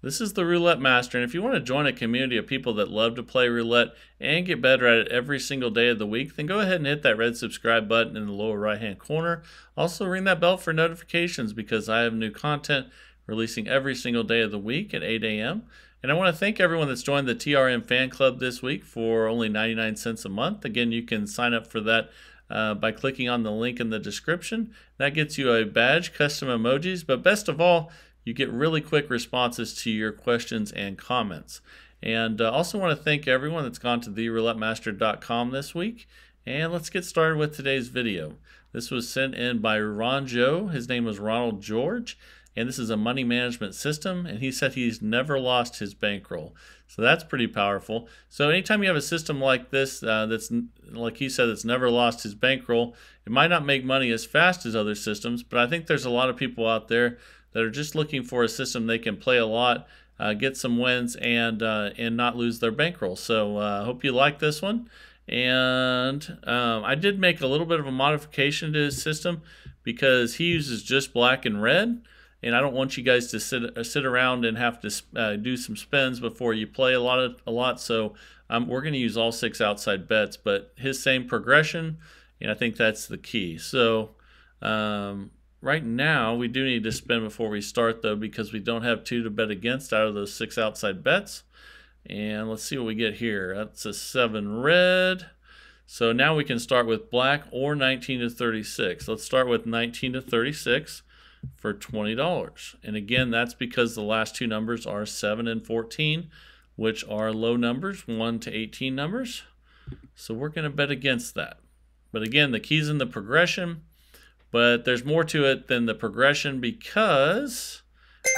This is the Roulette Master, and if you want to join a community of people that love to play roulette and get better at it every single day of the week, then go ahead and hit that red subscribe button in the lower right hand corner. Also, ring that bell for notifications because I have new content releasing every single day of the week at 8 a.m. And I want to thank everyone that's joined the TRM fan club this week for only 99 cents a month. Again, you can sign up for that uh, by clicking on the link in the description. That gets you a badge, custom emojis, but best of all, you get really quick responses to your questions and comments. And uh, also want to thank everyone that's gone to theroulettemaster.com this week. And let's get started with today's video. This was sent in by Ronjo. His name was Ronald George. And this is a money management system. And he said he's never lost his bankroll. So that's pretty powerful. So anytime you have a system like this, uh, that's like he said, that's never lost his bankroll, it might not make money as fast as other systems, but I think there's a lot of people out there that are just looking for a system they can play a lot, uh, get some wins, and uh, and not lose their bankroll. So I uh, hope you like this one. And um, I did make a little bit of a modification to his system because he uses just black and red. And I don't want you guys to sit uh, sit around and have to uh, do some spins before you play a lot of a lot. So um, we're going to use all six outside bets, but his same progression, and I think that's the key. So um, Right now, we do need to spin before we start, though, because we don't have two to bet against out of those six outside bets. And let's see what we get here. That's a 7 red. So now we can start with black or 19 to 36. Let's start with 19 to 36 for $20. And again, that's because the last two numbers are 7 and 14, which are low numbers, 1 to 18 numbers. So we're going to bet against that. But again, the key's in the progression. But there's more to it than the progression because,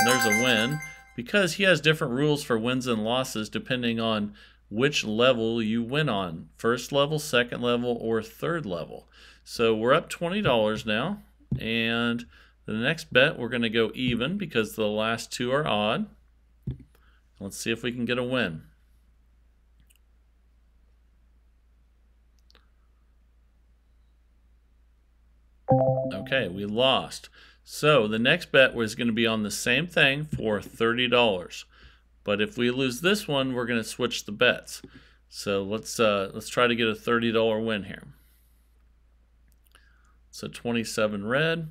there's a win, because he has different rules for wins and losses depending on which level you win on. First level, second level, or third level. So we're up $20 now. And the next bet, we're going to go even because the last two are odd. Let's see if we can get a win. Okay, we lost. So the next bet was going to be on the same thing for $30. But if we lose this one, we're going to switch the bets. So let's uh, let's try to get a $30 win here. So 27 red.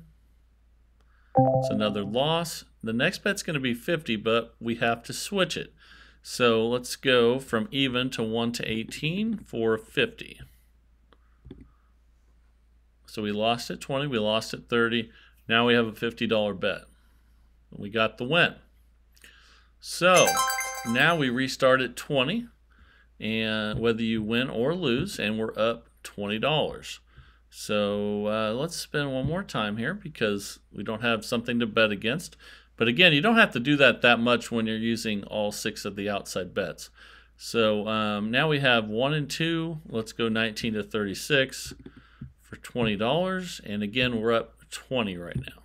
It's another loss. The next bet's going to be 50, but we have to switch it. So let's go from even to 1 to 18 for 50. So we lost at 20, we lost at 30. Now we have a $50 bet. We got the win. So now we restart at 20 and whether you win or lose and we're up $20. So uh, let's spin one more time here because we don't have something to bet against. But again, you don't have to do that that much when you're using all six of the outside bets. So um, now we have one and two. Let's go 19 to 36 for $20. And again, we're up 20 right now.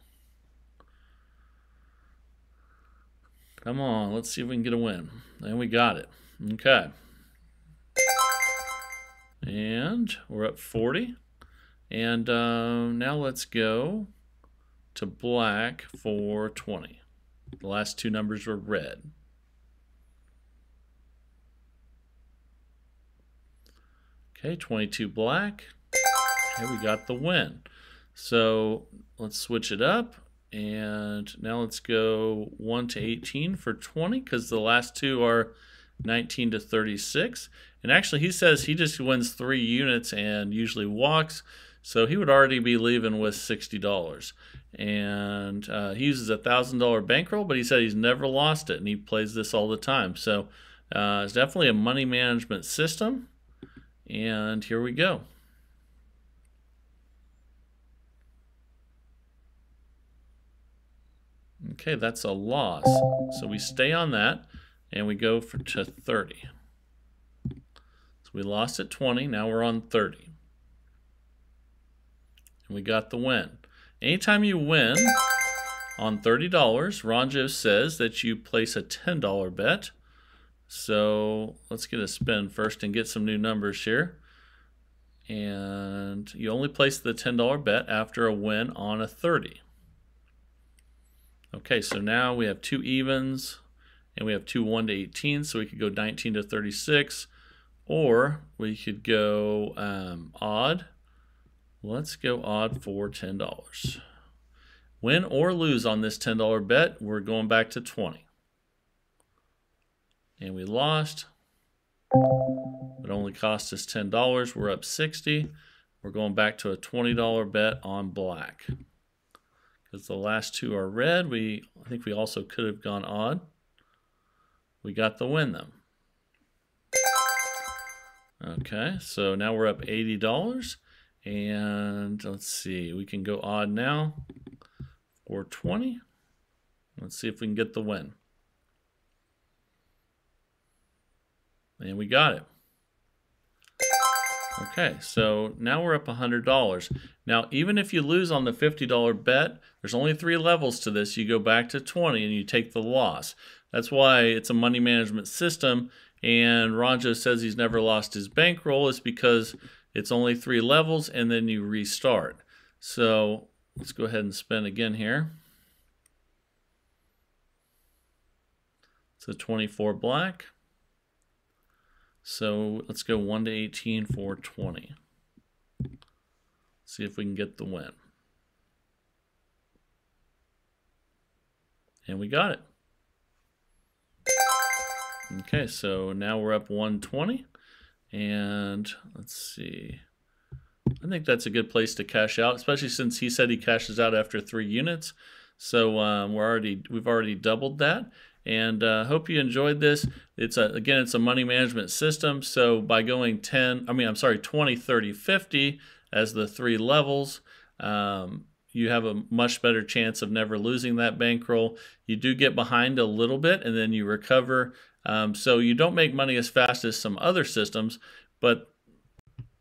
Come on, let's see if we can get a win. And we got it. Okay. And we're up 40. And uh, now let's go to black for 20. The last two numbers were red. Okay, 22 black. Okay, we got the win. So let's switch it up. And now let's go 1 to 18 for 20 because the last two are 19 to 36. And actually, he says he just wins three units and usually walks. So he would already be leaving with $60. And uh, he uses a $1,000 bankroll, but he said he's never lost it and he plays this all the time. So uh, it's definitely a money management system. And here we go. Okay, that's a loss. So we stay on that and we go for to 30. So we lost at 20, now we're on 30. And we got the win. Anytime you win on $30, Ronjo says that you place a $10 bet. So let's get a spin first and get some new numbers here. And you only place the $10 bet after a win on a 30. Okay, so now we have two evens and we have two 1 to 18, so we could go 19 to 36, or we could go um, odd. Let's go odd for $10. Win or lose on this $10 bet, we're going back to 20. And we lost. It only cost us $10. We're up 60. We're going back to a $20 bet on black. Because the last two are red, we I think we also could have gone odd. We got the win though. Okay, so now we're up $80. And let's see, we can go odd now or 20. Let's see if we can get the win. And we got it. Okay, so now we're up $100. Now, even if you lose on the $50 bet, there's only three levels to this. You go back to 20 and you take the loss. That's why it's a money management system. And Ronjo says he's never lost his bankroll is because it's only three levels and then you restart. So let's go ahead and spin again here. So 24 black. So let's go 1 to 18 for 20. See if we can get the win. And we got it. Okay, so now we're up 120. And let's see. I think that's a good place to cash out, especially since he said he cashes out after three units. So um, we're already we've already doubled that. And uh, hope you enjoyed this. It's a, again, it's a money management system. So by going 10, I mean, I'm sorry, 20, 30, 50 as the three levels, um, you have a much better chance of never losing that bankroll. You do get behind a little bit and then you recover. Um, so you don't make money as fast as some other systems, but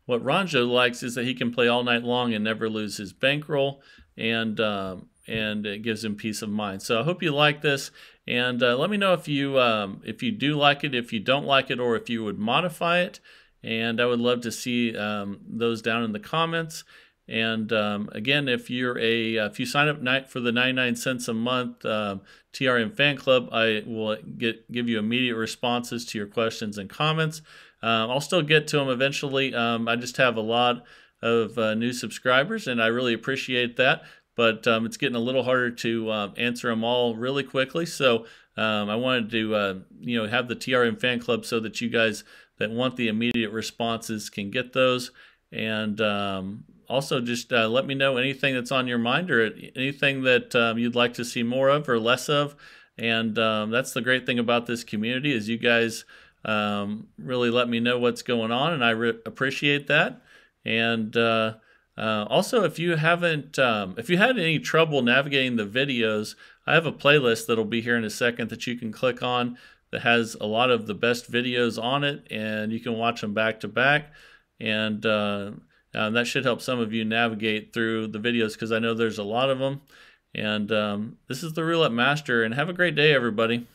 what Ronjo likes is that he can play all night long and never lose his bankroll. And um, and it gives him peace of mind. So I hope you like this, and uh, let me know if you um, if you do like it, if you don't like it, or if you would modify it. And I would love to see um, those down in the comments. And um, again, if you're a if you sign up for the 99 cents a month um, TRM fan club, I will get give you immediate responses to your questions and comments. Um, I'll still get to them eventually. Um, I just have a lot of uh, new subscribers, and I really appreciate that but um, it's getting a little harder to uh, answer them all really quickly. So um, I wanted to, uh, you know, have the TRM fan club so that you guys that want the immediate responses can get those. And um, also just uh, let me know anything that's on your mind or anything that um, you'd like to see more of or less of. And um, that's the great thing about this community is you guys um, really let me know what's going on, and I appreciate that. And uh, also, if you haven't, um, if you had any trouble navigating the videos, I have a playlist that'll be here in a second that you can click on that has a lot of the best videos on it, and you can watch them back to back. And uh, uh, that should help some of you navigate through the videos because I know there's a lot of them. And um, this is the Roulette Master, and have a great day, everybody.